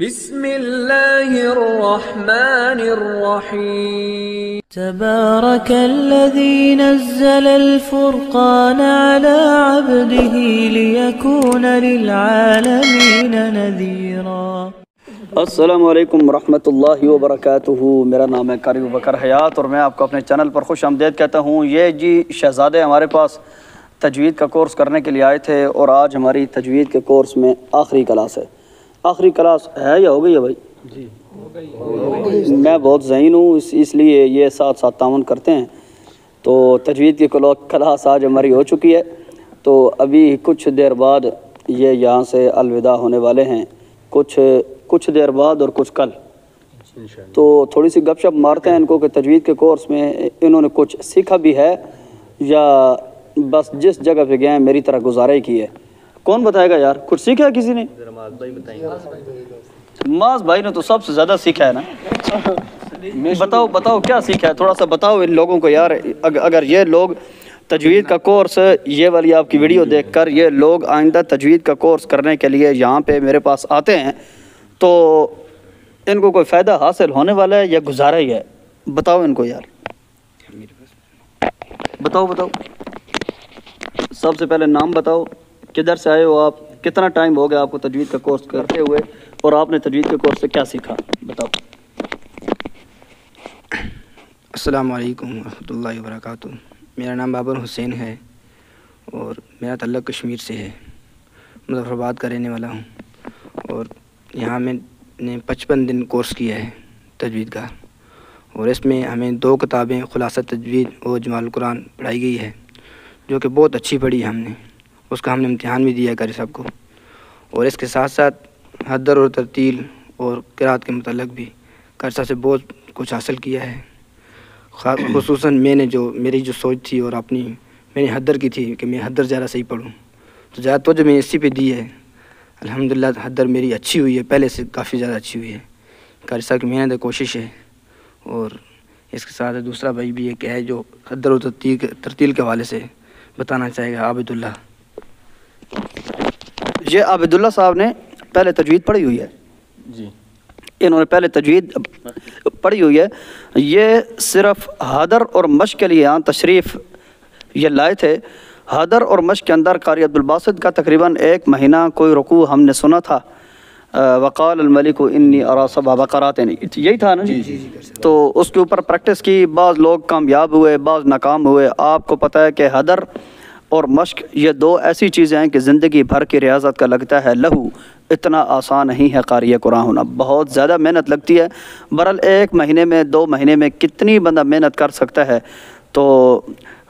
بسم الله الرحمن الرحيم تبارك الذي نزل الفرقان على عبده ليكون للعالمين نذيرا السلام علیکم ورحمۃ اللہ وبرکاتہ۔ میرا نام ہے قاری بکر حیات اور میں آپ کو اپنے چینل پر خوش آمدید کہتا ہوں۔ یہ جی شہزادے ہمارے پاس تجوید کا کورس کرنے کے لیے آئے تھے اور آج ہماری تجوید کے کورس میں آخری کلاس ہے۔ آخری کلاس ہے یا ہو گئی ہے بھائی؟ جی۔ میں بہت ذہین ہوں اس اس لیے یہ ساتھ ساتھ تعاون کرتے ہیں۔ تو تجوید کی کلاس آج ہماری ہو چکی ہے۔ تو ابھی کچھ دیر بعد یہ یہاں سے الوداع ہونے والے ہیں۔ کچھ کچھ دیر بعد اور کچھ کل۔ تو تھوڑی سی گپ شپ مارتے ہیں ان کو کہ تجوید کے کورس میں انہوں نے کچھ سیکھا بھی ہے یا بس جس جگہ پہ گئے ہیں میری طرح گزارا ہی کی ہے کون بتائے گا یار؟ کچھ سیکھا ہے کسی نے؟ معاذ بھائی نے تو سب سے زیادہ سیکھا ہے نا۔ بتاؤ بتاؤ کیا سیکھا ہے؟ تھوڑا سا بتاؤ ان لوگوں کو یار۔ اگر یہ لوگ تجوید کا کورس، یہ والی آپ کی ویڈیو دیکھ کر یہ لوگ آئندہ تجوید کا کورس کرنے کے لیے یہاں پہ میرے پاس آتے ہیں، تو ان کو کوئی فائدہ حاصل ہونے والا ہے یا گزارا ہی ہے؟ بتاؤ ان کو یار۔ بتاؤ بتاؤ۔ سب سے پہلے نام بتاؤ۔ کدھر سے آئے ہو آپ؟ کتنا ٹائم ہو گیا آپ کو تجوید کا کورس کرتے ہوئے؟ اور آپ نے تجوید کے کورس سے کیا سیکھا؟ بتاؤ۔ السلام علیکم ورحمۃ اللہ وبرکاتہ۔ میرا نام بابر حسین ہے اور میرا تعلق کشمیر سے ہے۔ مظفر آباد کا رہنے والا ہوں۔ اور یہاں میں نے پچپن دن کورس کیا ہے تجوید کا۔ اور اس میں ہمیں دو کتابیں خلاصہ تجوید اور جمال القرآن پڑھائی گئی ہے، جو کہ بہت اچھی پڑھی ہے ہم نے۔ اس کا ہم نے امتحان بھی دیا ہے قاری صاحب کو۔ اور اس کے ساتھ ساتھ حدر اور ترتیل اور قرآت کے متعلق بھی قاری صاحب سے بہت کچھ حاصل کیا ہے۔ خصوصاً میں نے جو میری جو سوچ تھی اور اپنی میں نے حدر کی تھی کہ میں حدر زیادہ صحیح پڑھوں۔ تو زیادہ توجہ میں نے اسی پہ دی ہے۔ الحمدللہ حدر میری اچھی ہوئی ہے پہلے سے کافی زیادہ اچھی ہوئی ہے۔ قاری صاحب کی محنت ہے کوشش ہے۔ اور اس کے ساتھ دوسرا بھائی بھی ایک ہے جو حدر و ترتیل کے حوالے سے بتانا چاہے گا عابد اللہ یہ عابداللہ صاحب نے پہلے تجوید پڑھی ہوئی ہے۔ جی۔ انہوں نے پہلے تجوید پڑھی ہوئی ہے۔ یہ صرف حدر اور مشق کے لیے یہاں تشریف یہ لائے تھے۔ حدر اور مشق کے اندر قاری عبدالباسط کا تقریباً ایک مہینہ کوئی رکوع ہم نے سنا تھا۔ وقال الملک انی ارا سبا بقرات۔ یہی تھا نا جی؟ تو اس کے اوپر پریکٹس کی بعض لوگ کامیاب ہوئے بعض ناکام ہوئے۔ آپ کو پتہ ہے کہ حدر اور مشق یہ دو ایسی چیزیں ہیں کہ زندگی بھر کی ریاضت کا لگتا ہے، لہو اتنا آسان نہیں ہے قاری قرآن ہونا۔ بہت زیادہ محنت لگتی ہے۔ برل ایک مہینے میں، دو مہینے میں کتنی بندہ محنت کر سکتا ہے؟ تو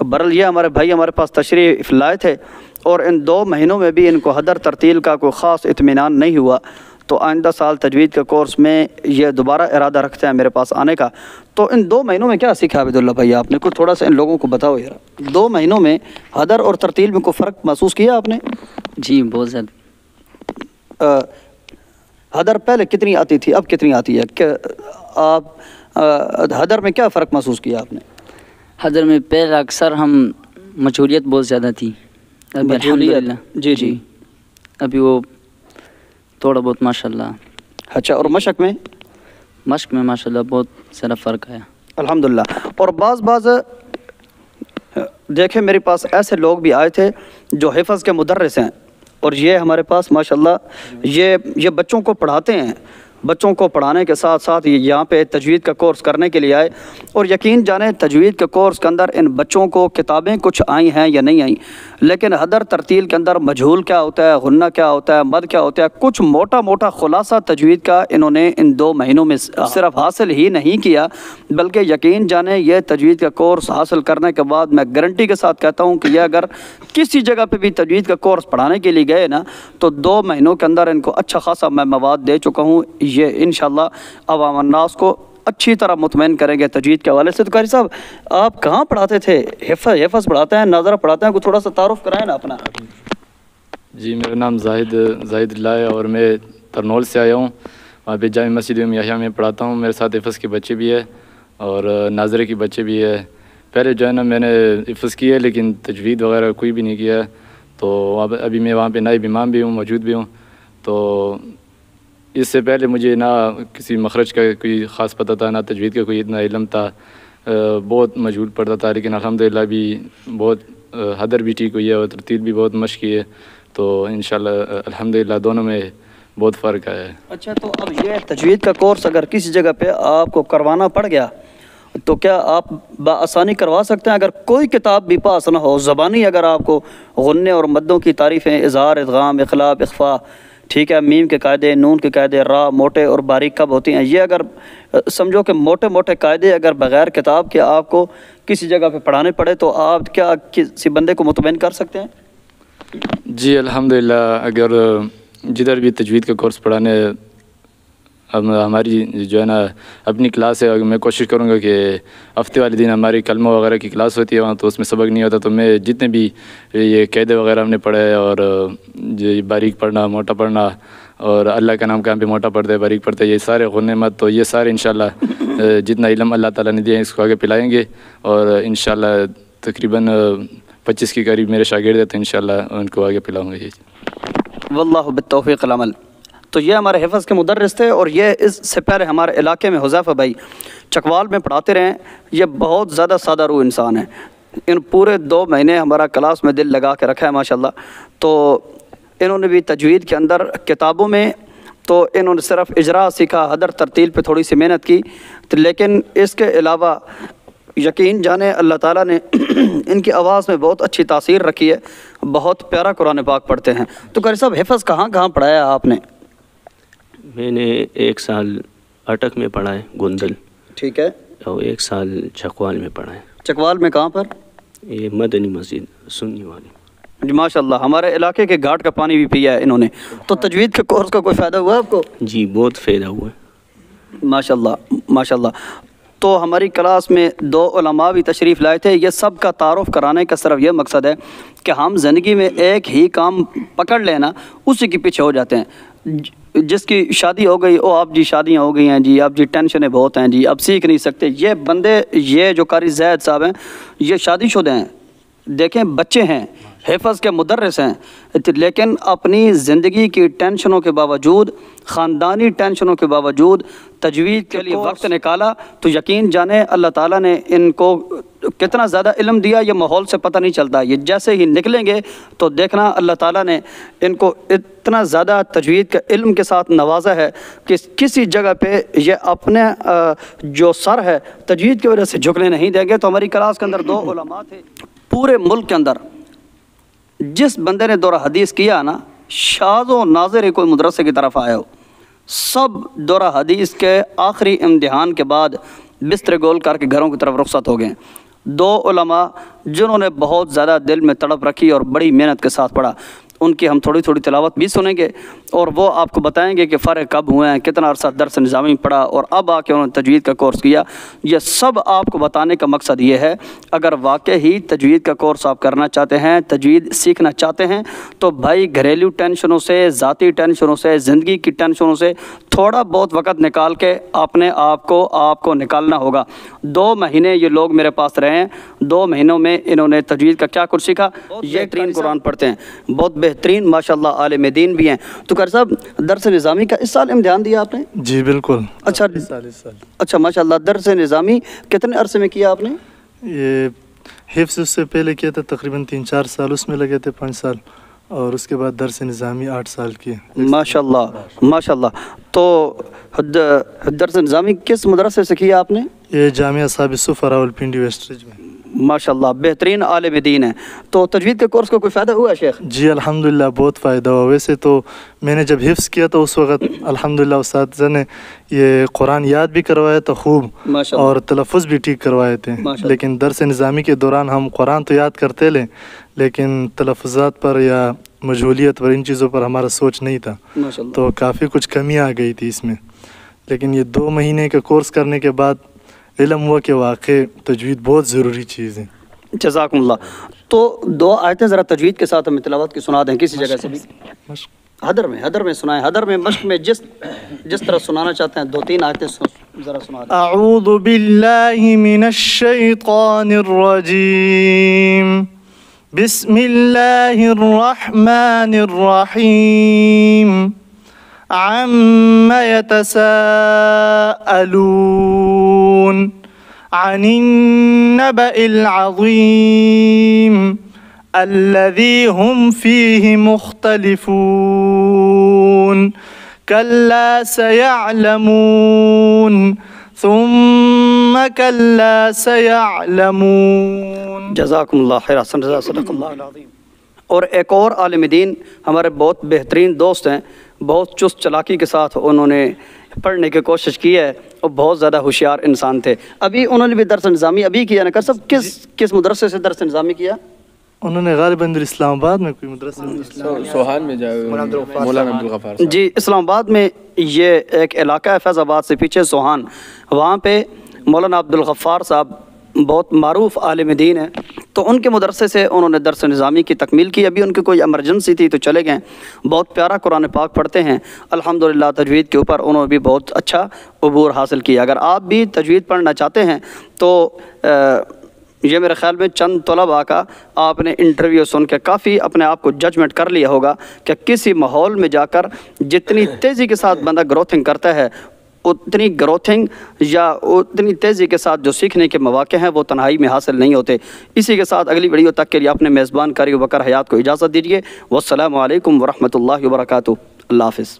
برل یہ ہمارے بھائی ہمارے پاس تشریف لائے تھے اور ان دو مہینوں میں بھی ان کو حدر ترتیل کا کوئی خاص اطمینان نہیں ہوا۔ تو آئندہ سال تجوید کے کورس میں یہ دوبارہ ارادہ رکھتے ہیں میرے پاس آنے کا۔ تو ان دو مہینوں میں کیا سیکھا عبداللہ بھائی آپ نے؟ کچھ تھوڑا سا ان لوگوں کو بتاؤ یار۔ دو مہینوں میں حدر اور ترتیل میں کوئی فرق محسوس کیا آپ نے؟ جی بہت زیادہ۔ حدر پہلے کتنی آتی تھی؟ اب کتنی آتی ہے؟ کہ آپ حدر میں کیا فرق محسوس کیا آپ نے؟ حضر میں پہلے اکثر ہم مشہوریت بہت زیادہ تھی۔ جی، جی۔ ابھی وہ تھوڑا بہت ماشاء اللہ اچھا اور مشق میں؟ مشق میں ماشاء اللہ بہت زیادہ فرق ہے الحمدللہ۔ اور بعض بعض دیکھیں میرے پاس ایسے لوگ بھی آئے تھے جو حفظ کے مدرس ہیں اور یہ ہمارے پاس ماشاءاللہ یہ یہ بچوں کو پڑھاتے ہیں۔ بچوں کو پڑھانے کے ساتھ ساتھ یہ یہاں پہ تجوید کا کورس کرنے کے لیے آئے۔ اور یقین جانیں، تجوید کے کورس کے اندر ان بچوں کو کتابیں کچھ آئی ہیں یا نہیں آئیں لیکن حدر ترتیل کے اندر مجھول کیا ہوتا ہے غنہ کیا ہوتا ہے، مد کیا ہوتا ہے، کچھ موٹا موٹا خلاصہ تجوید کا انہوں نے ان دو مہینوں میں صرف حاصل ہی نہیں کیا۔ بلکہ یقین جانیں، یہ تجوید کا کورس حاصل کرنے کے بعد میں گارنٹی کے ساتھ کہتا ہوں کہ یہ اگر کسی جگہ پہ بھی تجوید کا کورس پڑھانے کے لیے گئے نا، تو دو مہینوں کے اندر ان کو اچھا خاصا میں مواد دے چکا ہوں۔ یہ انشاءاللہ عوام الناس کو اچھی طرح مطمئن کریں گے تجوید کے حوالے سے۔ تو قاری صاحب، آپ کہاں پڑھاتے تھے؟ حفظ حفظ پڑھاتے ہیں ناظرہ پڑھاتے ہیں، کوئی تھوڑا سا تعارف کرائیں نا اپنا۔ جی میرا نام زاہد زاہد اللہ ہے اور میں ترنول سے آیا ہوں۔ وہاں پہ جامع مسجد میں یحییٰ میں پڑھاتا ہوں۔ میرے ساتھ حفظ کے بچے بھی ہے اور ناظرے کے بچے بھی ہے پہلے جو ہے نا، میں نے حفظ کی ہے، لیکن تجوید وغیرہ کوئی بھی نہیں کیا۔ ہے تو ابھی میں وہاں پہ نائب امام بھی ہوں، موجود بھی ہوں۔ تو اس سے پہلے مجھے نہ کسی مخرج کا کوئی خاص پتہ تھا، نہ تجوید کا کوئی اتنا علم تھا بہت مجبور پڑتا تھا، لیکن الحمدللہ بھی بہت حدر بھی ٹھیک ہوئی ہے اور ترتیل بھی بہت مشق کی ہے، تو انشاءاللہ الحمدللہ دونوں میں بہت فرق آیا ہے۔ اچھا تو اب یہ تجوید کا کورس اگر کسی جگہ پہ آپ کو کروانا پڑ گیا، تو کیا آپ بآسانی کروا سکتے ہیں؟ اگر کوئی کتاب بھی پاس نہ ہو، زبانی اگر آپ کو غنے اور مدوں کی تعریفیں، اظہار، ادغام، اخلاق اخفا ٹھیک ہے، میم کے قاعدے، نون کے قاعدے، را، موٹے اور باریک کب ہوتی ہیں؟ یہ اگر سمجھو کہ موٹے موٹے قاعدے اگر بغیر کتاب کے آپ کو کسی جگہ پہ پڑھانے پڑے تو آپ کیا کسی بندے کو مطمئن کر سکتے ہیں؟ جی الحمدللہ، اگر جدھر بھی تجوید کا کورس پڑھانے ہم ہماری جو ہے نا اپنی کلاس ہے میں کوشش کروں گا کہ ہفتے والے دن ہماری کلمہ وغیرہ کی کلاس ہوتی ہے، وہاں تو اس میں سبق نہیں ہوتا، تو میں جتنے بھی یہ قیدے وغیرہ ہم نے پڑھے اور یہ باریک پڑھنا، موٹا پڑھنا اور اللہ کا نام کہاں پہ موٹا پڑھتے ہیں باریک پڑھتے، یہ سارے غنے مت تو یہ سارے انشاءاللہ، جتنا علم اللہ تعالیٰ نے دیا ہے، اس کو آگے پلائیں گے اور انشاءاللہ تقریباً پچیس کے قریب میرے شاگرد ہیں، تو انشاءاللہ ان کو آگے پلاؤں گا یہ۔ واللہ بالتوفیق العمل۔ تو یہ ہمارے حفظ کے مدرس تھے اور یہ اس سے پہلے ہمارے علاقے میں حذیفہ بھائی چکوال میں پڑھاتے رہے ہیں۔ یہ بہت زیادہ سادہ روح انسان ہے۔ ان پورے دو مہینے ہمارا کلاس میں دل لگا کے رکھا ہے ماشاءاللہ۔ تو انہوں نے بھی تجوید کے اندر کتابوں میں تو انہوں نے صرف اجرا سیکھا، حدر ترتیل پہ تھوڑی سی محنت کی۔ تو لیکن اس کے علاوہ یقین جانے اللہ تعالیٰ نے ان کی آواز میں بہت اچھی تاثیر رکھی ہے۔ بہت پیارا قرآن پاک پڑھتے ہیں۔ تو قاری صاحب، حفظ کہاں کہاں پڑھایا آپ نے؟ میں نے ایک سال اٹک میں پڑھا ہے گندل ٹھیک ہے۔ اور ایک سال چکوال میں پڑھا ہے۔ چکوال میں کہاں پر؟ یہ مدنی مسجد سنی والی۔ جی ماشاء اللہ ہمارے علاقے کے گھاٹ کا پانی بھی پیا ہے انہوں نے۔ تو تجوید کے کورس کا کوئی فائدہ ہوا آپ کو؟ جی بہت فائدہ ہوا۔ ہے ماشاء اللہ ماشاء اللہ تو ہماری کلاس میں دو علماء بھی تشریف لائے تھے۔ یہ سب کا تعارف کرانے کا صرف یہ مقصد ہے کہ ہم زندگی میں ایک ہی کام پکڑ لینا اسی کے پیچھے ہو جاتے ہیں۔ جس کی شادی ہو گئی، او آپ جی شادیاں ہو گئی ہیں جی آپ جی ٹینشنیں بہت ہیں جی آپ سیکھ نہیں سکتے۔ یہ بندے، یہ جو قاری زید صاحب ہیں، یہ شادی شدہ ہیں۔ دیکھیں، بچے ہیں۔ حفظ کے مدرس ہیں۔ لیکن اپنی زندگی کی ٹینشنوں کے باوجود، خاندانی ٹینشنوں کے باوجود تجوید کے لیے وقت نکالا۔ تو یقین جانے اللہ تعالیٰ نے ان کو کتنا زیادہ علم دیا، یہ ماحول سے پتہ نہیں چلتا۔ یہ جیسے ہی نکلیں گے تو دیکھنا اللہ تعالیٰ نے ان کو اتنا زیادہ تجوید کے علم کے ساتھ نوازا ہے کہ کسی جگہ پہ یہ اپنے جو سر ہے، تجوید کی وجہ سے جھکنے نہیں دیں گے۔ تو ہماری کلاس کے اندر دو علماء تھے۔ پورے ملک کے اندر جس بندے نے دورہ حدیث کیا نا شاز و ناظر ہی کوئی مدرسے کی طرف آئے ہو۔ سب دورہ حدیث کے آخری امتحان کے بعد بستر گول کر کے گھروں کی طرف رخصت ہو گئے۔ دو علماء جنہوں نے بہت زیادہ دل میں تڑپ رکھی اور بڑی محنت کے ساتھ پڑھا۔ ان کی ہم تھوڑی تھوڑی تلاوت بھی سنیں گے اور وہ آپ کو بتائیں گے کہ فرق کب ہوئے ہیں، کتنا عرصہ درس نظامی پڑھا اور اب آ کے انہوں نے تجوید کا کورس کیا۔ یہ سب آپ کو بتانے کا مقصد یہ ہے، اگر واقع ہی تجوید کا کورس آپ کرنا چاہتے ہیں، تجوید سیکھنا چاہتے ہیں، تو بھائی گھریلو ٹینشنوں سے، ذاتی ٹینشنوں سے، زندگی کی ٹینشنوں سے تھوڑا بہت وقت نکال کے اپنے آپ کو آپ کو نکالنا ہوگا۔ دو مہینے یہ لوگ میرے پاس رہے ہیں۔ دو مہینوں میں انہوں نے تجوید کا کیا کچھ سیکھا۔ یہ بہترین قرآن پڑھتے ہیں۔ بہت بہترین ماشاء اللہ عالم دین بھی ہیں۔ تو کر صاحب درس نظامی کا اس سال امتحان دیا آپ نے؟ جی بالکل۔ اچھا اچھا ماشاء اللہ درس نظامی کتنے عرصے میں کیا آپ نے؟ یہ حفظ اس سے پہلے کیا تھا؟ تقریباً تین چار سال اس میں لگے تھے پانچ سال۔ اور اس کے بعد درس نظامی آٹھ سال کیے ماشاء اللہ ماشاء اللہ تو درس نظامی کس مدرسے سے کیا آپ نے؟ یہ جامعہ صاحب یوسف راول پنڈی ویسٹریج میں۔ ماشاء اللہ بہترین عالم دین ہے تو تجوید کے کورس کا کوئی فائدہ ہوا ہے شیخ جی الحمدللہ بہت فائدہ ہوا ویسے تو میں نے جب حفظ کیا تو اس وقت الحمدللہ اساتذہ نے یہ قرآن یاد بھی کروایا تھا خوب اور تلفظ بھی ٹھیک کروائے تھے۔ لیکن درس نظامی کے دوران ہم قرآن تو یاد کرتے لیں لیکن تلفظات پر یا مجہولیت پر ان چیزوں پر ہمارا سوچ نہیں تھا تو کافی کچھ کمی آ گئی تھی اس میں لیکن یہ دو مہینے کا کورس کرنے کے بعد علم ہوا کہ واقع تجوید بہت ضروری چیز ہے۔ جزاکم اللہ۔ تو دو آیتیں ذرا تجوید کے ساتھ ہمیں تلاوت کی سنا دیں کسی جگہ سے بھی؟ حدر میں حدر میں سنائیں۔ حدر میں مشق میں جس جس طرح سنانا چاہتے ہیں دو تین آیتیں ذرا سنا دیں۔ أعوذ بالله من الشيطان الرجيم بسم الله الرحمن الرحيم عما يتساءلون عن النبأ العظيم الذي هم فيه مختلفون كلا سيعلمون ثم كلا سيعلمون جزاکم اللہ خیر حسن رضا صدق اللہ العظیم۔ اور ایک اور عالم دین، ہمارے بہت بہترین دوست ہیں بہت چست چلاکی کے ساتھ انہوں نے پڑھنے کی کوشش کی ہے اور بہت زیادہ ہوشیار انسان تھے۔ ابھی انہوں نے بھی درس نظامی ابھی کیا نا؟ کر سب کس کس مدرسے سے درس نظامی کیا؟ انہوں نے غالباً اسلام آباد میں کوئی مدرسہ سوہان میں جائے مولانا عبدالغفار صاحب۔ جی اسلام آباد میں یہ ایک علاقہ ہے فیض آباد سے پیچھے سوہان۔ وہاں پہ مولانا عبدالغفار صاحب بہت معروف عالم دین ہیں۔ تو ان کے مدرسے سے انہوں نے درس نظامی کی تکمیل کی۔ ابھی ان کی کوئی ایمرجنسی تھی تو چلے گئے۔ بہت پیارا قرآن پاک پڑھتے ہیں۔ الحمدللہ تجوید کے اوپر انہوں نے بھی بہت اچھا عبور حاصل کیا۔ اگر آپ بھی تجوید پڑھنا چاہتے ہیں تو یہ میرے خیال میں چند طلباء کا آپ نے انٹرویو سن کے کافی اپنے آپ کو ججمنٹ کر لیا ہوگا کہ کسی ماحول میں جا کر جتنی تیزی کے ساتھ بندہ گروتھنگ کرتا ہے اتنی گروتھنگ یا اتنی تیزی کے ساتھ جو سیکھنے کے مواقع ہیں وہ تنہائی میں حاصل نہیں ہوتے۔ اسی کے ساتھ اگلی ویڈیو تک کے لیے اپنے میزبان کاری بکر حیات کو اجازت دیجیے والسلام علیکم ورحمۃ اللہ وبرکاتہ۔ اللہ حافظ۔